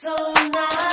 tonight.